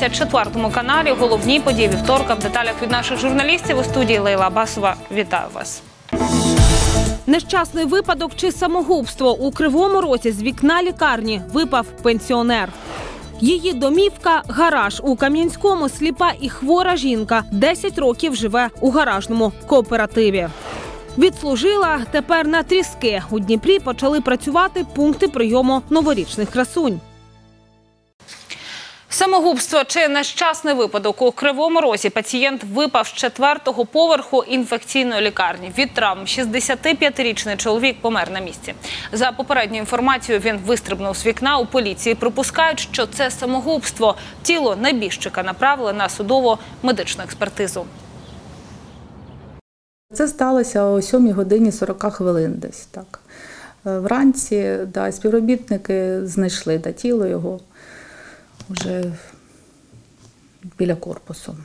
новин на 34-му каналі. Головні події вівторка в деталях від наших журналістів у студії Лейла Басова. Вітаю вас. Нещасний випадок чи самогубство у кривому розі з вікна лікарні випав пенсіонер. Її домівка гараж у Кам'янському сліпа і хвора жінка 10 років живе у гаражному кооперативі. Відслужила тепер на тріски. У Дніпрі почали працювати пункти прийому новорічних красунь. Самогубство чи нещасний випадок у кривому розі пацієнт випав з четвертого поверху інфекційної лікарні. Від травм 65-річний чоловік помер на місці. За попередньою інформацією, він вистрибнув з вікна. У поліції припускають, що це самогубство. Тіло небіжчика направили на судово медичну експертизу. Це сталося о 7 годині 40 хвилин десь так. Е, Вранці да, співробітники знайшли да, тіло його вже біля корпусу.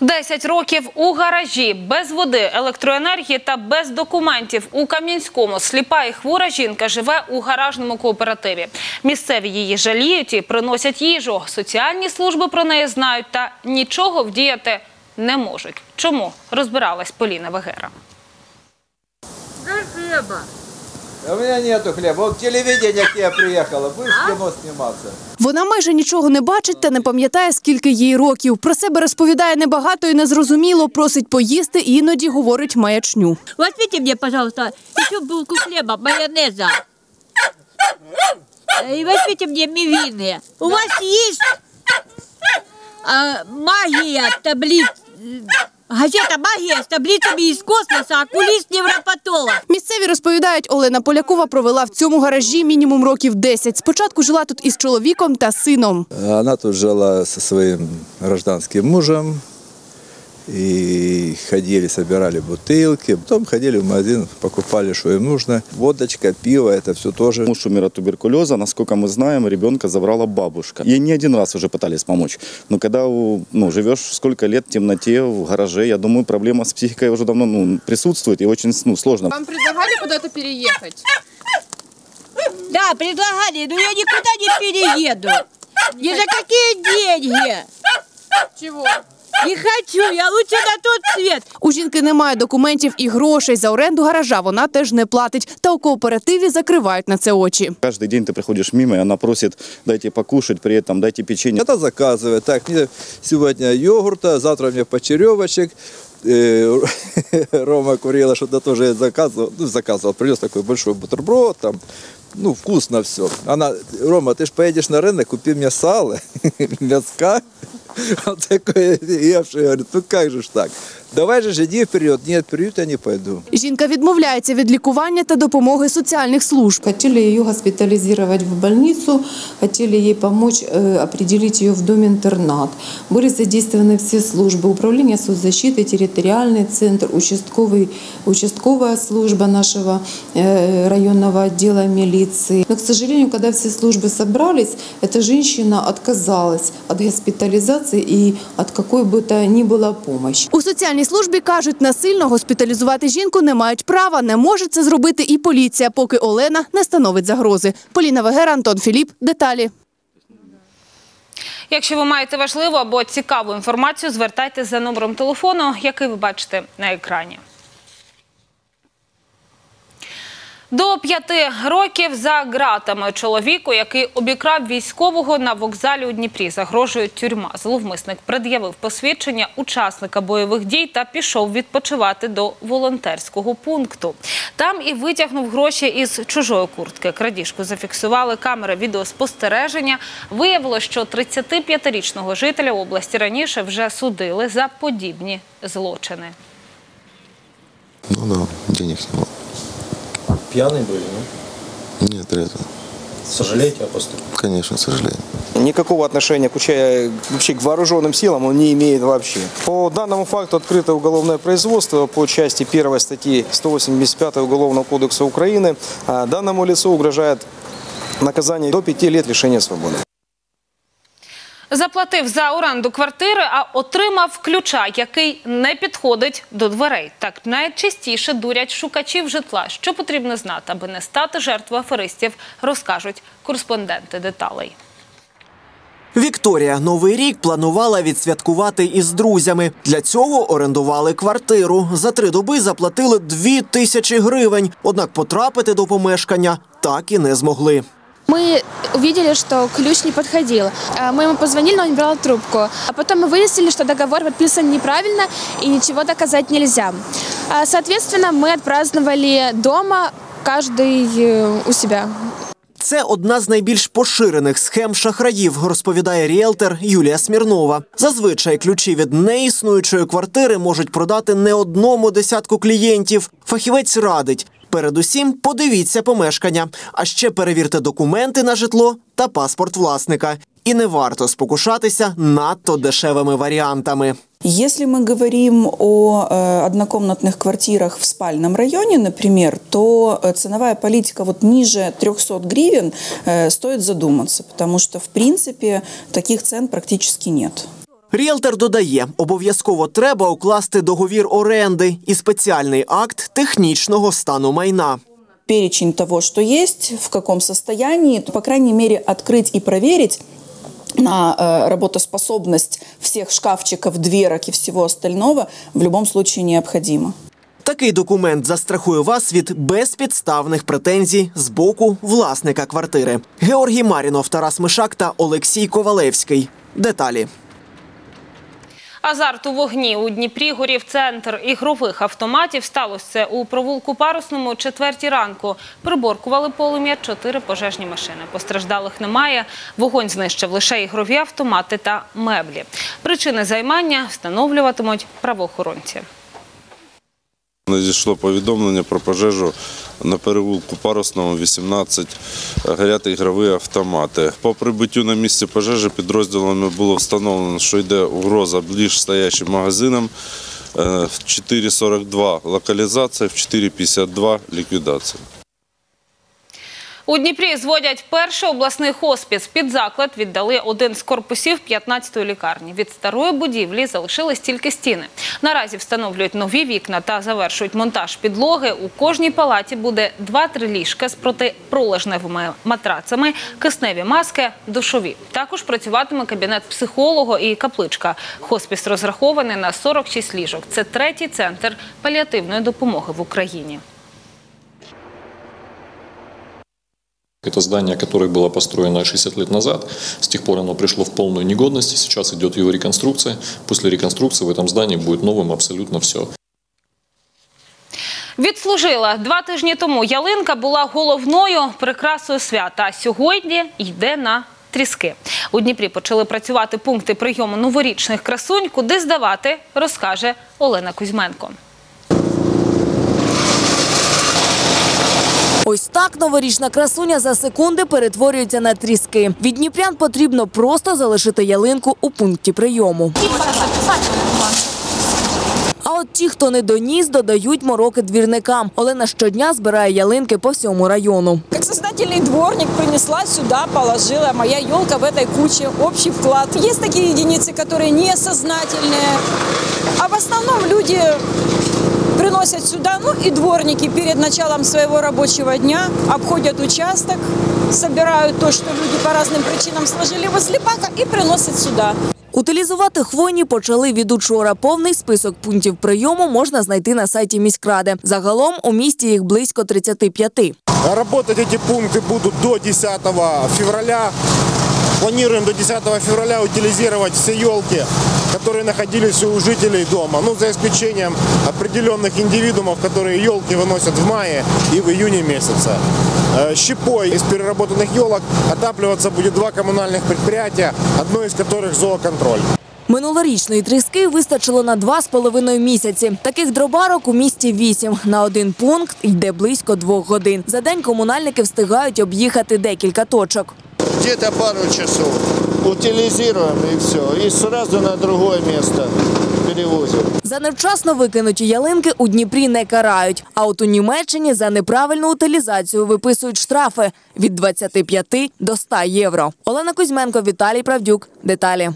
10 років у гаражі без води, електроенергії та без документів у Кам'янському сліпа і хвора жінка живе у гаражному кооперативі. Місцеві її жаліють і приносять їжу. Соціальні служби про неї знають та нічого вдіяти не можуть. Чому розбиралась Поліна Вегера? А У меня нету хлеба. Вот телевидение к тебе приехало. Будешь в кино сниматься? Вона майже нічого не бачить та не пам'ятає, скільки їй років. Про себе розповідає небагато і незрозуміло, просить поїсти і іноді говорить маячню. Возьмите мне, пожалуйста, еще булку хлеба, майонеза. И возьмите мне мивины. У вас есть а, магия таблиц... Газета Багія з таблицями із космоса, окулист-невропатолог. Місцеві розповідають, Олена Полякова провела в цьому гаражі мінімум років 10. Спочатку жила тут із чоловіком та сином. Вона тут жила зі своїм гражданським мужем. И ходили, собирали бутылки. Потом ходили в магазин, покупали, что им нужно. Водочка, пиво, это все тоже. Муж умер от туберкулеза, насколько мы знаем, ребенка забрала бабушка. Ей не один раз уже пытались помочь. Но когда ну, живешь сколько лет в темноте, в гараже, я думаю, проблема с психикой уже давно ну, присутствует и очень ну, сложно. Вам предлагали куда-то переехать? Да, предлагали, но я никуда не перееду. Ни за какие деньги. Чего? Не хочу, я лучше на тот свет. У жінки немає документів і грошей. За оренду гаража вона теж не платить. Та у кооперативі закривають на це очі. Каждый день ты приходишь мимо, и она просит, дайте покушать, при этом дайте печенье. Это заказывает. Так, мне сегодня йогурта, завтра мне почеревочек. Э, Рома Курила что-то тоже заказывал, ну, заказывал, принес такой большой бутерброд, там, ну, вкусно все. Она, Рома, ты ж поедешь на рынок, купи мне сало, мяска. Он такой я говорю, ну как же ж так? Давай же ж иди вперед. Нет, вперед я не пойду. Жінка відмовляється від лікування та допомоги соціальних служб. Хотели ее госпитализировать в больницу, хотели ей помочь э, определить ее в дом-интернат. Были задействованы все службы, управление соцзащиты, территориальный центр, участковый, участковая служба нашего э, районного отдела милиции. Но, к сожалению, когда все службы собрались, эта женщина отказалась от госпитализации и от какой бы то ни было помощи. У соціальній службі кажуть, насильно госпіталізувати жінку не мають права. Не може це зробити і поліція, поки Олена не становить загрози. Поліна Вегера, Антон Філіп. Деталі. Якщо ви маєте важливу або цікаву інформацію, звертайтеся за номером телефону, який ви бачите на екрані. До п'яти років за ґратами чоловіку, який обікрав військового на вокзалі у Дніпрі, загрожує тюрма. Зловмисник пред'явив посвідчення учасника бойових дій та пішов відпочивати до волонтерського пункту. Там і витягнув гроші із чужої куртки. Крадіжку зафіксували камери відеоспостереження. Виявилось, що 35-річного жителя області раніше вже судили за подібні злочини. Ну да, денег не было. Пьяные были, ну? Нет, трезвый. Сожалеете о поступке? Конечно, сожалею. Никакого отношения к, уча- вообще к вооруженным силам он не имеет вообще. По данному факту открыто уголовное производство по части 1 статьи 185 Уголовного кодекса Украины. А Данному лицу угрожает наказание до 5 лет лишения свободы. Заплатив за оренду квартири, а отримав ключа, який не підходить до дверей. Так найчастіше дурять шукачів житла. Що потрібно знати, аби не стати жертвою аферистів, розкажуть кореспонденти деталей. Вікторія новий рік планувала відсвяткувати із друзями. Для цього орендували квартиру. За три доби заплатили дві тисячі гривень. Однак потрапити до помешкання так і не змогли Мы увидели, что ключ не подходил. А Мы ему позвонили, но он не брал трубку. А потом мы выяснили, что договор подписан неправильно и ничего доказать нельзя. А, Соответственно, мы отпраздновали дома, каждый э, у себя. Це одна з найбільш поширених схем шахраїв, розповідає ріелтор Юлія Смірнова. Зазвичай ключі від неіснуючої квартири можуть продати не одному десятку клієнтів. Фахівець радить. Передусім, подивіться помешкання, а ще перевірте документи на житло та паспорт власника. І не варто спокушатися надто дешевими варіантами. Если мы говорим о э, однокомнатных квартирах в спальном районе, например, то э, ценовая политика вот ниже 300 гривен э, стоит задуматься, потому что, в принципе, таких цен практически нет. Ріелтор додає, обов'язково треба укласти договір оренди і спеціальний акт технічного стану майна. Перечень того, что есть, в каком состоянии, то, по крайней мере, открыть и проверить на э, работоспособность всех шкафчиков, дверок и всего остального в любом случае необходимо. Такий документ застрахує вас від безпідставних претензій з боку власника квартири. Георгій Марінов, Тарас Мишак та Олексій Ковалевський. Деталі. Азарт у вогні у Дніпрі горів центр ігрових автоматів. Сталося це у провулку Парусному четвертій ранку. Приборкували полум'я чотири пожежні машини. Постраждалих немає. Вогонь знищив лише ігрові автомати та меблі. Причини займання встановлюватимуть правоохоронці. Надійшло повідомлення про пожежу на перевулку Парусному 18 горять ігрові автомати. По прибуттю на місці пожежі підрозділами було встановлено, що йде угроза ближ стоячим магазинам. Е, В 4.42 локалізація, в 4.52 ліквідація. У Дніпрі зводять перший обласний хоспіс. Під заклад віддали один з корпусів 15-ї лікарні. Від старої будівлі залишились тільки стіни. Наразі встановлюють нові вікна та завершують монтаж підлоги. У кожній палаті буде 2-3 ліжка з протипролежневими матрацами, кисневі маски, душові. Також працюватиме кабінет психолога і капличка. Хоспіс розрахований на 46 ліжок. Це третій центр паліативної допомоги в Україні. Это здание, которое было построено 60 лет назад. С тех пор оно пришло в полную негодность. Сейчас идет его реконструкция. После реконструкции в этом здании будет новым абсолютно все. Відслужила два тижні тому. Ялинка була головною прикрасою свята. А сьогодні йде на тріски. У Дніпрі почали працювати пункти прийому новорічних красунь. Куди здавати, розкаже Олена Кузьменко. Ось так новорічна красуня за секунди перетворюється на тріски. Від дніпрян потрібно просто залишити ялинку у пункті прийому. А от ті, хто не доніс, додають мороки двірникам. Олена щодня збирає ялинки по всьому району. Как сознательный дворник принесла сюда, положила. Моя елка в этой куче, общий вклад. Есть такие единицы, которые несознательные. А в основном люди приносят сюда, ну и дворники перед началом своего рабочего дня обходят участок, собирают то, что люди по разным причинам сложили возле бака и приносят сюда. Утилізувати хвойні почали від учора. Повний список пунктів прийому можна знайти на сайті міськради. Загалом у місті їх близько 35. Работать эти пункты будут до 10 февраля. Планируем до 10 февраля утилизировать все елки, которые находились у жителей дома. Ну, за исключением определенных индивидуумов, которые елки выносят в мае и в июне месяце. Э, Щепой из переработанных елок отапливаться будет два коммунальных предприятия, одно из которых зооконтроль. Минулорічної тріски вистачило на два з половиною місяці. Таких дробарок у місті вісім. На один пункт йде близько двох годин. За день комунальники встигають об'їхати декілька точок. Где-то пару часов утилизируем и все. И сразу на другое место перевозим. За невчасно викинуті ялинки у Дніпрі не карають. А от у Німеччині за неправильну утилізацію виписують штрафи від 25 до 100 євро. Олена Кузьменко, Віталій Правдюк. Деталі.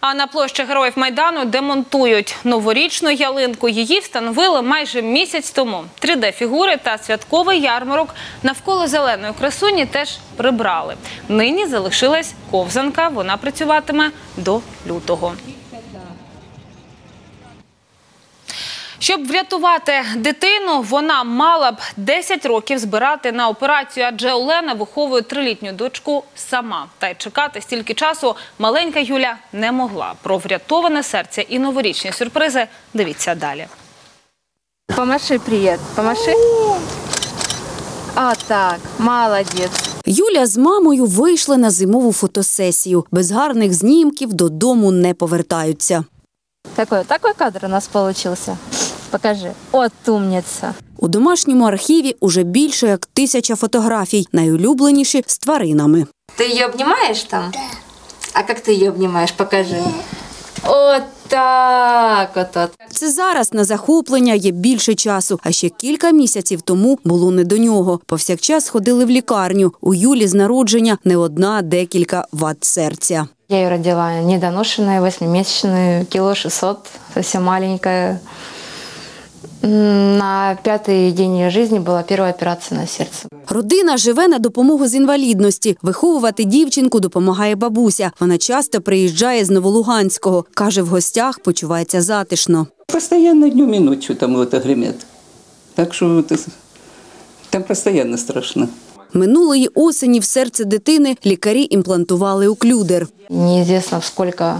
А на площі Героїв Майдану демонтують новорічну ялинку. Її встановили майже місяць тому. 3D-фігури та святковий ярмарок навколо зеленої красуні теж прибрали. Нині залишилась ковзанка. Вона працюватиме до лютого. Щоб врятувати дитину, вона мала б 10 років збирати на операцію, адже Олена виховує трилітню дочку сама. Та й чекати стільки часу маленька Юля не могла. Про врятоване серце і новорічні сюрпризи дивіться далі. Помаши привет. Помаши. А так, молодец. Юля з мамою вийшли на зимову фотосесію. Без гарних знімків додому не повертаються. Такой, такой кадр у нас получился. Покажи. От умница. У домашньому архіві уже більше як тисяча фотографій, найулюбленіші з тваринами. Ты ее обнимаешь там? А как ты ее обнимаешь? Покажи. Вот так вот. вот. Це зараз на захоплення є більше часу, а ще кілька місяців тому було не до нього. Повсякчас ходили в лікарню. У Юлі з народження не одна, а декілька вад серця. Я ее родила недоношенная, восьмимесячную, кило 600, совсем маленькая. М, На пятый день ее жизни была первая операция на сердце. Родина живе на допомогу з інвалідності. Виховувати дівчинку допомагає бабуся. Вона часто приїжджає з Новолуганського. Каже, в гостях почувається затишно. Постоянно днем и ночью там это гремят. Так что это- там постоянно страшно. Минулої осені в серце дитини лікарі імплантували уклюдер. Неизвестно, сколько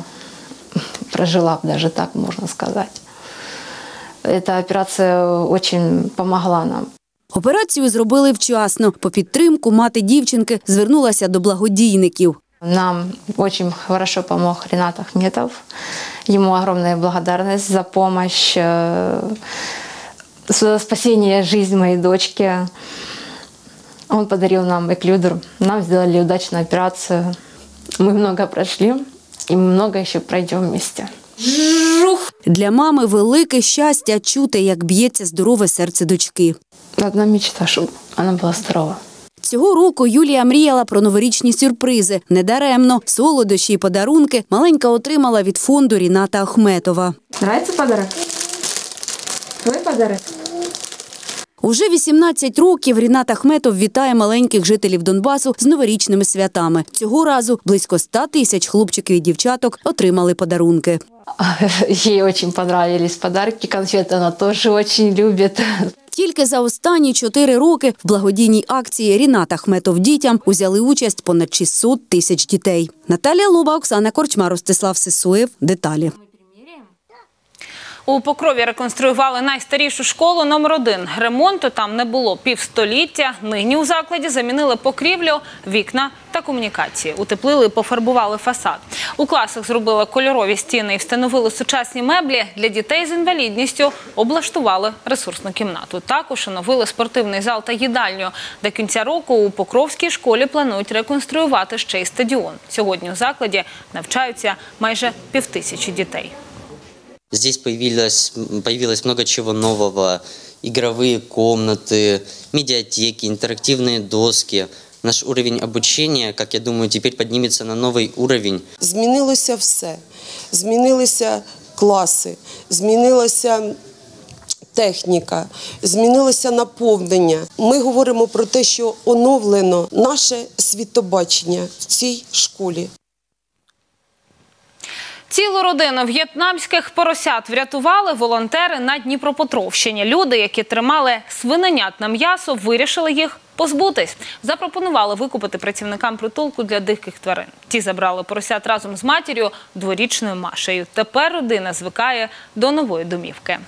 прожила, б даже так можно сказать. Эта операция очень помогла нам. Операцію зробили вчасно. По підтримку мати дівчинки звернулася до благодійників. Нам очень хорошо помог Ренат Ахметов. Ему огромная благодарность за помощь, э, за спасение жизни моей дочки. Он подарил нам эклюдер. Нам сделали удачную операцию. Мы много прошли, и мы много еще пройдем вместе. Для мами велике щастя чути, як б'ється здорове серце дочки. Одна мечта, щоб вона була здорова. Цього року Юлія мріяла про новорічні сюрпризи. Недаремно солодощі і подарунки маленька отримала від фонду Ріната Ахметова. Нравиться подарок? Твій подарок? Уже 18 років Рінат Ахметов вітає маленьких жителів Донбасу з новорічними святами. Цього разу близько 100 тисяч хлопчиків і дівчаток отримали подарунки. Ей очень понравились подарки, конфеты она тоже очень любит. Тільки за останні чотири роки в благодійній акції Рінат Ахметов дітям узяли участь понад 600 тисяч дітей. Наталія Лоба, Оксана Корчма, Ростислав Сисоєв. Деталі. У Покрові реконструювали найстарішу школу номер один. Ремонту там не було півстоліття. Нині у закладі замінили покрівлю, вікна та комунікації. Утеплили і пофарбували фасад. У класах зробили кольорові стіни і встановили сучасні меблі. Для дітей з інвалідністю облаштували ресурсну кімнату. Також оновили спортивний зал та їдальню. До кінця року у Покровській школі планують реконструювати ще й стадіон. Сьогодні у закладі навчаються майже півтисячі дітей. Здесь появилось, появилось много чего нового. Игровые комнаты, медиатеки, интерактивные доски. Наш уровень обучения, как я думаю, теперь поднимется на новый уровень. Змінилося все. Змінилися класи, змінилася техніка, змінилося наповнення. Ми говоримо про те, що оновлено наше світобачення в цій школі. Цілу родину в'єтнамських поросят врятували волонтери на Дніпропетровщині. Люди, які тримали свиненят на м'ясо, вирішили їх позбутись. Запропонували викупити працівникам притулку для диких тварин. Ті забрали поросят разом з матір'ю дворічною Машею. Тепер родина звикає до нової домівки.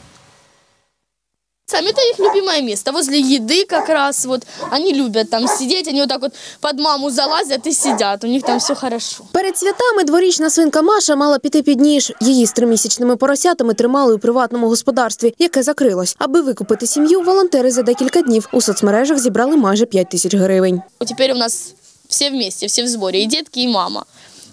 Сами это их любимое место. Возле еды как раз вот они любят там сидеть, они вот так вот под маму залазят и сидят. У них там все хорошо. Перед святами дворічна свинка Маша мала піти під ніж. Її з тримісячними поросятами тримали у приватному господарстві, яке закрилось. Аби викупити сім'ю, волонтери за декілька днів у соцмережах зібрали майже 5 тисяч гривень. Вот теперь у нас все вместе, все в сборе, и детки, и мама.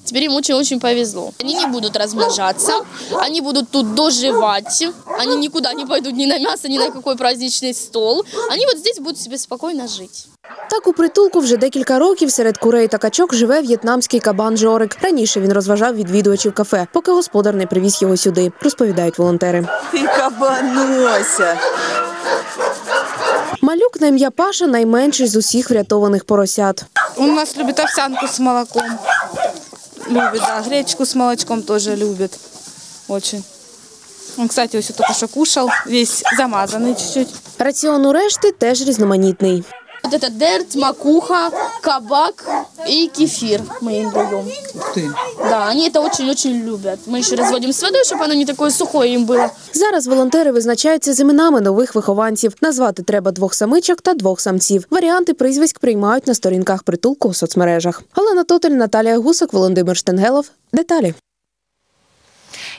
Теперь им очень-очень повезло. Они не будут размножаться, они будут тут доживать, они никуда не пойдут ни на мясо, ни на какой праздничный стол. Они вот здесь будут себе спокойно жить. Так у притулку вже декілька років серед курей та качок живе в'єтнамський кабан Жорик. Раніше він розважав відвідувачів кафе, поки господар не привіз його сюди, розповідають волонтери. Ти кабанося. Малюк на ім'я Паша найменший з усіх врятованих поросят. У нас любит овсянку с молоком. Любит, да. Гречку с молочком тоже любит. Очень. Кстати, ось только что кушал, весь замазанный чуть-чуть. Раціон у решти теж різноманітний. Вот это дерть, макуха, кабак и кефир мы им даем. Ты. Да, они это очень-очень любят. Мы еще разводим с водой, чтобы оно не такое сухое им было. Зараз волонтери визначаються з іменами нових вихованців. Назвати треба двох самичок та двох самців. Варіанти прізвиськ приймають на сторінках притулку у соцмережах. Олена Тотель, Наталія Гусак, Володимир Штенгелов. Деталі.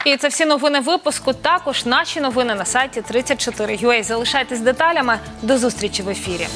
І це всі новини випуску. Також наші новини на сайті 34.ua. Залишайтесь з деталями. До зустрічі в ефірі.